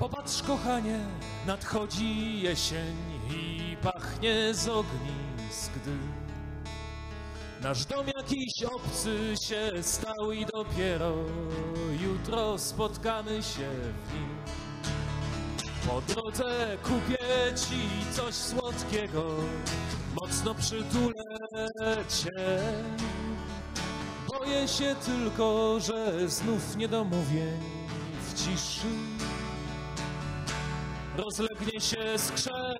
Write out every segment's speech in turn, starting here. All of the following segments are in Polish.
Popatrz, kochanie, nadchodzi jesień i pachnie z ognisk dym. Nasz dom jakiś obcy się stał i dopiero jutro spotkamy się w nim. Po drodze kupię ci coś słodkiego, mocno przytulę cię. Boję się tylko, że znów niedomówień w ciszy rozlegnie się skrzek.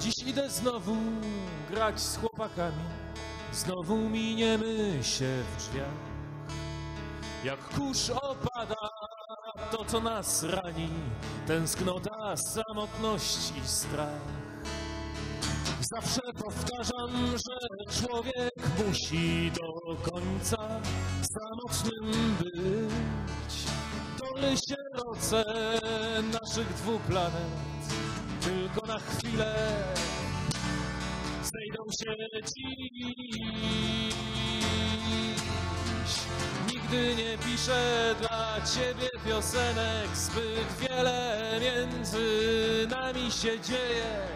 Dziś idę znowu grać z chłopakami, znowu miniemy się w drzwiach. Jak kurz opada to, co nas rani, tęsknota, samotność i strach. Zawsze powtarzam, że człowiek musi do końca samotnym być. Doly sieroce naszych dwóch planet, tylko na chwilę zejdą się dziś. Nigdy nie piszę dla ciebie piosenek, zbyt wiele między nami się dzieje,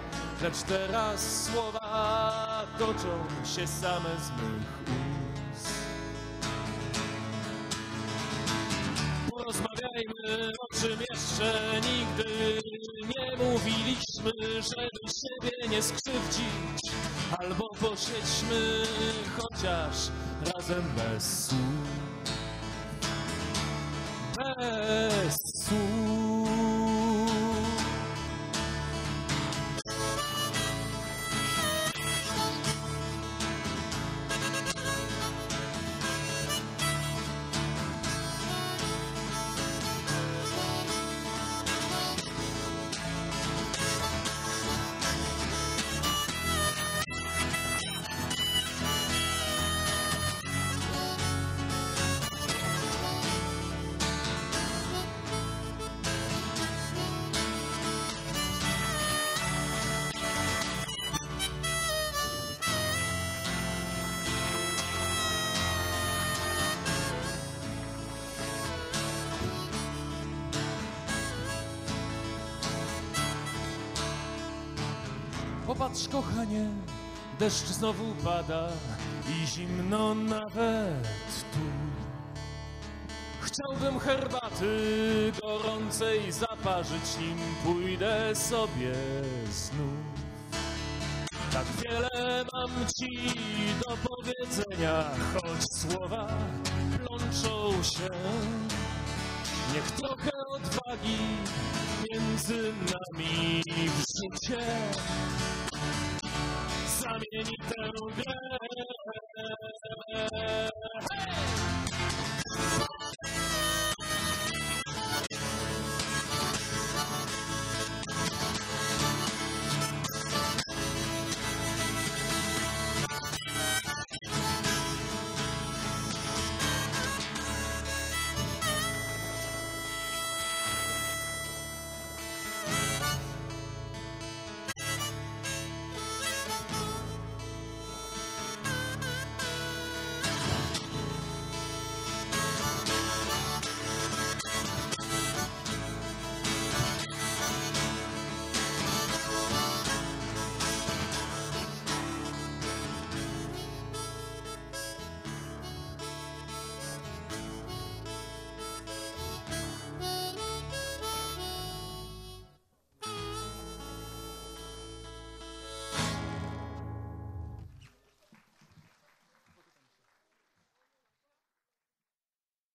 lecz teraz słowa toczą się same z mych ust. Porozmawiajmy o czym jeszcze nigdy nie mówiliśmy, żeby siebie nie skrzywdzić, albo posiedźmy chociaż razem bez słów. Bez słów. Popatrz, kochanie, deszcz znowu pada i zimno nawet tu. Chciałbym herbaty gorącej zaparzyć, nim pójdę sobie znów. Tak wiele mam ci do powiedzenia, choć słowa plączą się. Niech trochę odwagi między nami w życie zamieni tę grę.